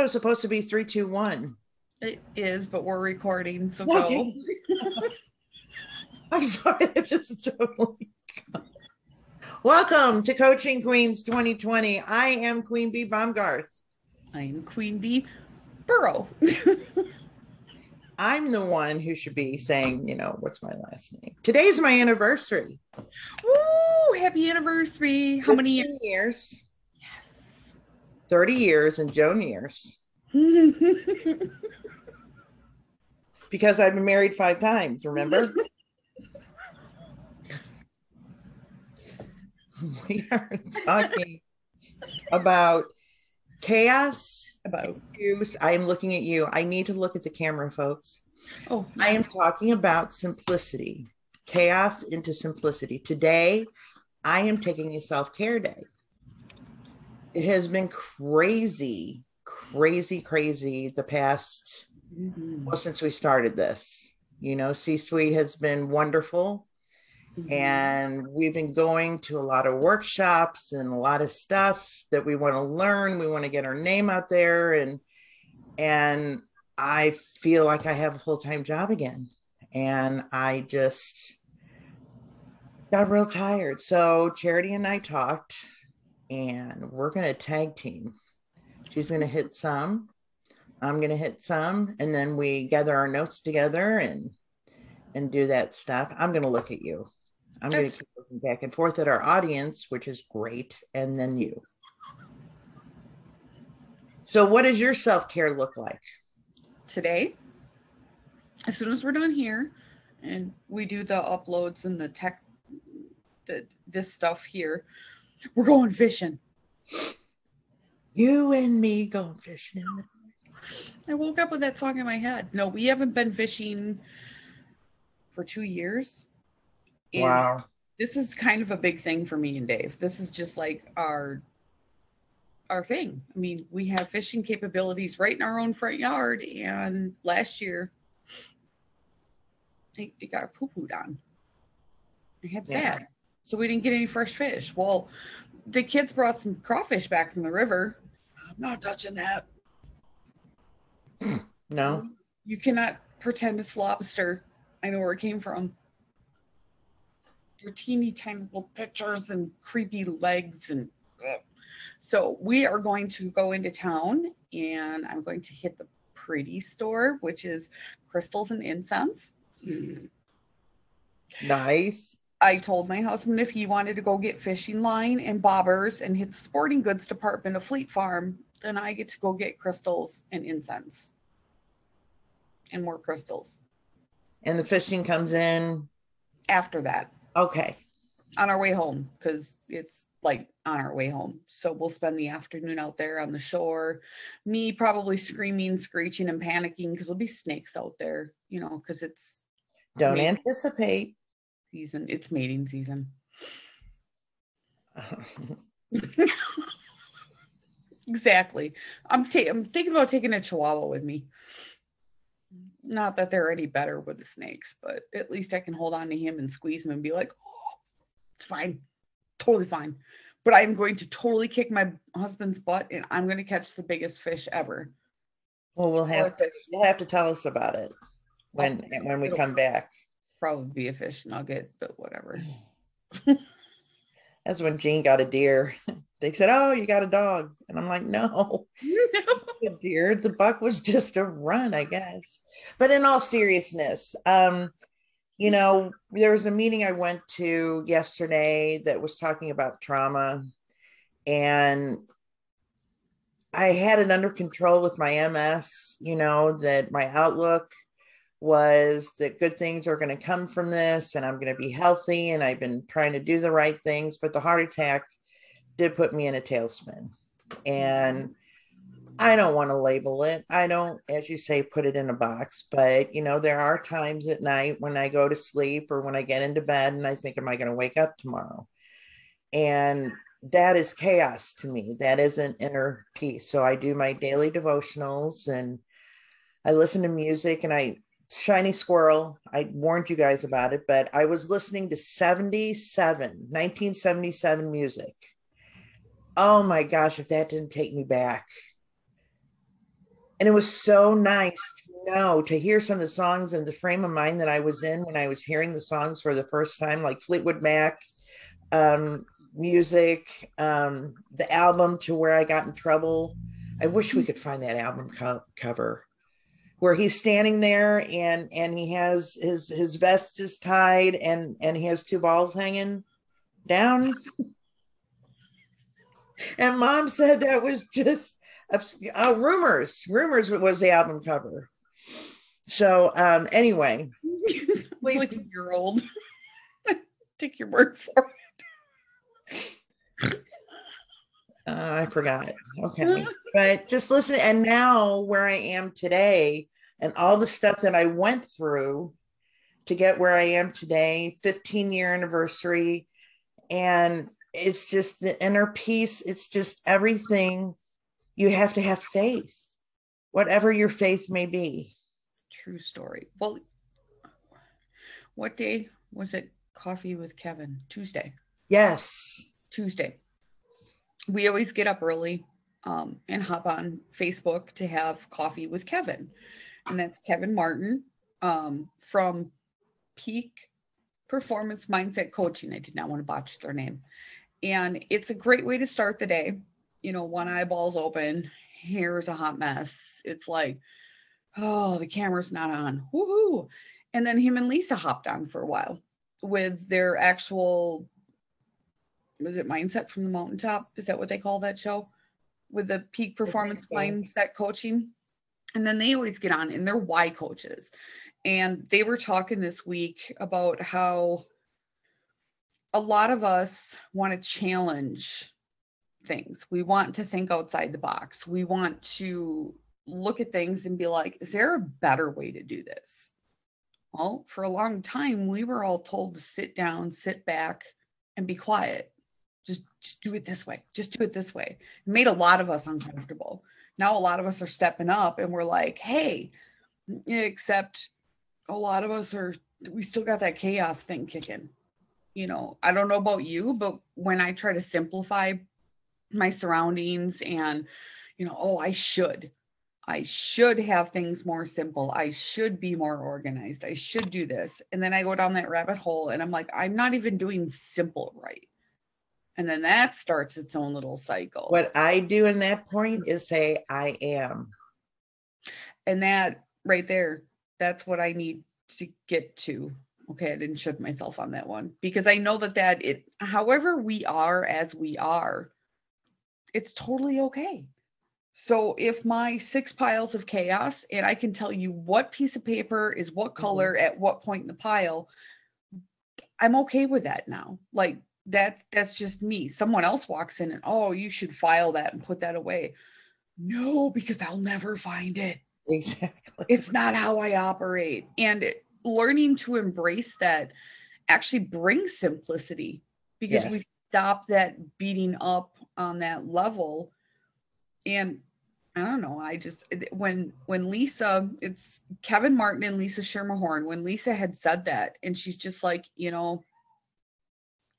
thought it was supposed to be three, two, one. It is, but we're recording, so Okay. go. I'm sorry, that just totally. Welcome to Coaching Queens 2020. I am Queen Bee Baumgarth. I'm Queen Bee Burrow. I'm the one who should be saying, you know, what's my last name? Today's my anniversary. Woo! Happy anniversary. How many 15 years? Yes. 30 years in Joan years because I've been married five times, remember? we are talking about chaos. About Use. I am looking at you. I need to look at the camera, folks. oh I am talking about simplicity, chaos into simplicity. Today, I am taking a self care day. It has been crazy, crazy, crazy the past, Mhm. well, since we started this. You know, C Suite has been wonderful. Mhm. And we've been going to a lot of workshops and a lot of stuff that we want to learn. We want to get our name out there and and I feel like I have a full-time job again. And I just got real tired. So Charity and I talked and we're gonna tag team. She's gonna hit some, I'm gonna hit some, and then we gather our notes together and and do that stuff. I'm gonna look at you. I'm going to keep looking back and forth at our audience, which is great, and then you. So, what does your self care look like? today, as soon as we're done here and we do the uploads and the tech the this stuff here, we're going fishing. You and me going fishing I woke up with that song in my head. No, we haven't been fishing for two years. And wow. This is kind of a big thing for me and Dave. This is just like our our thing. I mean, we have fishing capabilities right in our own front yard. And last year, it, it got poo pooed on. I had Yeah. sad. So we didn't get any fresh fish. Well, the kids brought some crawfish back from the river. I'm not touching that. No, You cannot pretend it's lobster. I know where it came from. They're teeny tiny little pictures and creepy legs and ugh. so we are going to go into town and I'm going to hit the pretty store, which is crystals and incense. nice. I told my husband if he wanted to go get fishing line and bobbers and hit the sporting goods department of Fleet Farm, then I get to go get crystals and incense and more crystals And the fishing comes in. after that Okay. on our way home because it's like on our way home. So we'll spend the afternoon out there on the shore. Me probably screaming, screeching, and panicking because there'll be snakes out there, you know, because it's Don't Me. anticipate. Season, it's mating season. Exactly. I'm ta- I'm thinking about taking a chihuahua with me. Not that they're any better with the snakes, but at least I can hold on to him and squeeze him and be like, oh, it's fine, totally fine. But I'm going to totally kick my husband's butt and I'm going to catch the biggest fish ever. well, we'll have fish, you'll have to tell us about it when when we come back. Probably be a fish nugget, but whatever. That's when Gene got a deer. They said, "Oh, you got a dog," and I'm like, "No, a deer. The buck was just a run, I guess. But in all seriousness, um, you know, there was a meeting I went to yesterday that was talking about trauma, and I had it under control with my MS. You know that my outlook was that good things are going to come from this, and I'm going to be healthy, and I've been trying to do the right things. But the heart attack did put me in a tailspin, and mm-hmm. I don't want to label it. I don't, as you say, put it in a box. But, you know, there are times at night when I go to sleep or when I get into bed and I think, am I going to wake up tomorrow? And that is chaos to me. That isn't inner peace. So I do my daily devotionals and I listen to music and I, Shiny Squirrel, I warned you guys about it, but I was listening to 77, 1977 music. Oh my gosh, if that didn't take me back And it was so nice to know to hear some of the songs and the frame of mind that I was in when I was hearing the songs for the first time, like Fleetwood Mac um, music, um, the album to where I got in trouble. I wish we could find that album co- cover where he's standing there and and he has his his vest is tied and and he has two balls hanging down. And mom said that was just uh, rumors rumors was the album cover. So um anyway please like year old. Take your word for it uh, i forgot. Okay. But just listen and now where i am today and all the stuff that i went through to get where i am today 15 year anniversary and it's just the inner peace it's just everything you have to have faith whatever your faith may be. True story. Well what day was it? Coffee with kevin. Tuesday. Yes. Tuesday we always get up early um, and hop on facebook to have coffee with kevin and that's kevin martin um, from peak performance mindset coaching i did not want to botch their name and it's a great way to start the day. You know, one eyeball's open, hair's a hot mess. It's like, oh, the camera's not on. Woohoo. And then him and Lisa hopped on for a while with their actual was it mindset from the mountaintop? Is that what they call that show? With the peak performance mindset coaching. And then they always get on and they're why coaches. And they were talking this week about how a lot of us want to challenge things. We want to think outside the box. We want to look at things and be like, is there a better way to do this? Well, for a long time, we were all told to sit down, sit back, and be quiet. Just, just do it this way. Just do it this way. It made a lot of us uncomfortable. Now, a lot of us are stepping up and we're like, hey, except a lot of us are, we still got that chaos thing kicking you know, I don't know about you, but when I try to simplify my surroundings and, you know, oh, I should, I should have things more simple. I should be more organized. I should do this. And then I go down that rabbit hole and I'm like, I'm not even doing simple right. And then that starts its own little cycle. What I do in that point is say, I am. And that right there, that's what I need to get to okay i didn't shut myself on that one because i know that that it however we are as we are it's totally okay so if my six piles of chaos and i can tell you what piece of paper is what mm-hmm. color mm-hmm. at what point in the pile i'm okay with that now like that that's just me someone else walks in and oh you should file that and put that away no because i'll never find it exactly it's not how i operate and learning to embrace that actually brings simplicity because yes. we stop that beating up on that level and I don't know. I just when when Lisa, it's Kevin Martin and Lisa Schermerhorn. When Lisa had said that, and she's just like, you know,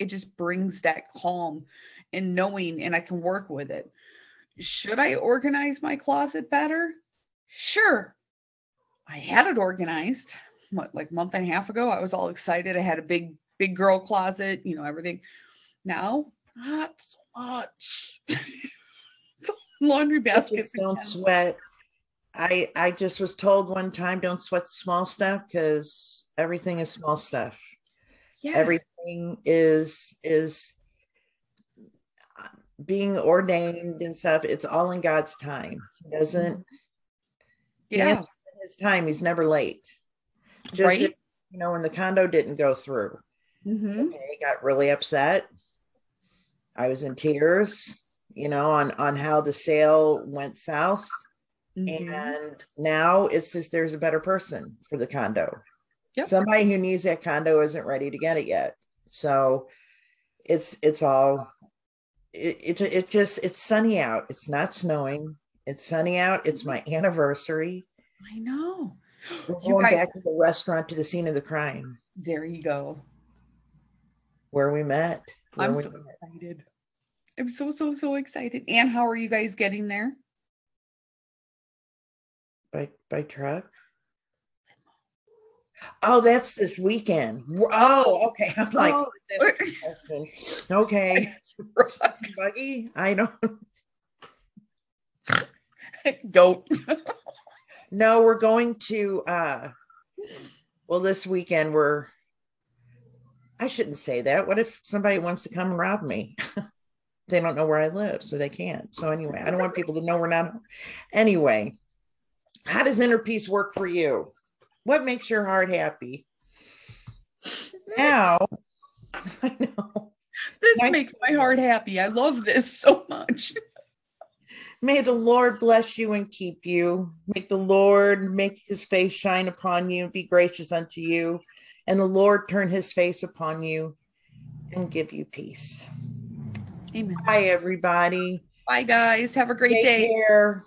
it just brings that calm and knowing, and I can work with it. Should I organize my closet better? Sure. I had it organized what like month and a half ago. I was all excited. I had a big big girl closet, you know, everything. Now, not so much. laundry baskets. Don't sweat. I I just was told one time don't sweat the small stuff because everything is small stuff. Yes. Everything is is uh, being ordained and stuff. It's all in God's time. He doesn't. Mm-hmm. Yeah. His time. He's never late. Just right? you know, when the condo didn't go through, mm-hmm. okay, got really upset. I was in tears, you know, on on how the sale went south. Mm-hmm. And now it's just there's a better person for the condo. Yep. Somebody who needs that condo isn't ready to get it yet. So it's it's all it, it, it just it's sunny out. It's not snowing. It's sunny out. It's my anniversary. I know. We're going guys, back to the restaurant to the scene of the crime. There you go. Where we met. Where I'm we so met. excited. I'm so so so excited. And how are you guys getting there? by by truck. Oh, that's this weekend. Oh, okay. I'm like, oh. okay. Buggy, I don't. Goat. no, we're going to. uh Well, this weekend we're. I shouldn't say that. What if somebody wants to come and rob me? they don't know where I live, so they can't. So anyway, I don't want people to know we're not. Anyway, how does inner peace work for you? What makes your heart happy? Now, I know. This nice. makes my heart happy. I love this so much. May the Lord bless you and keep you. Make the Lord make his face shine upon you and be gracious unto you. And the Lord turn his face upon you and give you peace. Amen. Bye, everybody. Bye, guys. Have a great Take day. Care.